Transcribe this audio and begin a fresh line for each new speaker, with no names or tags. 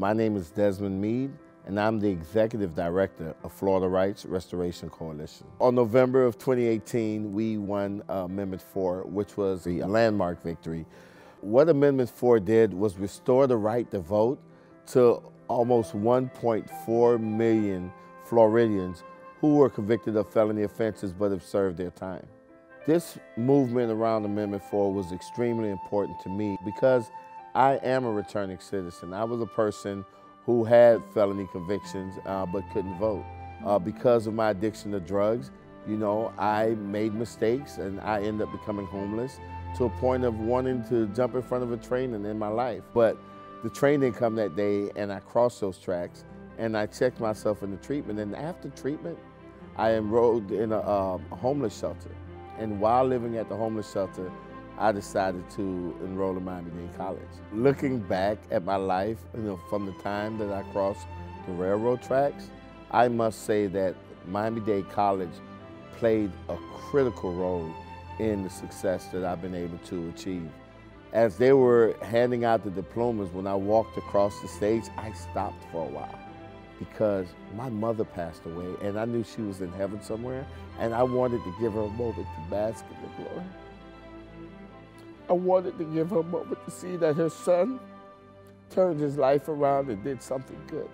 My name is Desmond Meade, and I'm the Executive Director of Florida Rights Restoration Coalition. On November of 2018, we won uh, Amendment 4, which was a landmark victory. What Amendment 4 did was restore the right to vote to almost 1.4 million Floridians who were convicted of felony offenses but have served their time. This movement around Amendment 4 was extremely important to me because I am a returning citizen. I was a person who had felony convictions uh, but couldn't vote. Uh, because of my addiction to drugs, you know, I made mistakes and I ended up becoming homeless to a point of wanting to jump in front of a train and end my life. But the train didn't come that day and I crossed those tracks and I checked myself into treatment. And after treatment, I enrolled in a, uh, a homeless shelter. And while living at the homeless shelter, I decided to enroll in Miami-Dade College. Looking back at my life, you know, from the time that I crossed the railroad tracks, I must say that Miami-Dade College played a critical role in the success that I've been able to achieve. As they were handing out the diplomas, when I walked across the stage, I stopped for a while because my mother passed away and I knew she was in heaven somewhere and I wanted to give her a moment to bask in the glory. I wanted to give her a moment to see that her son turned his life around and did something good.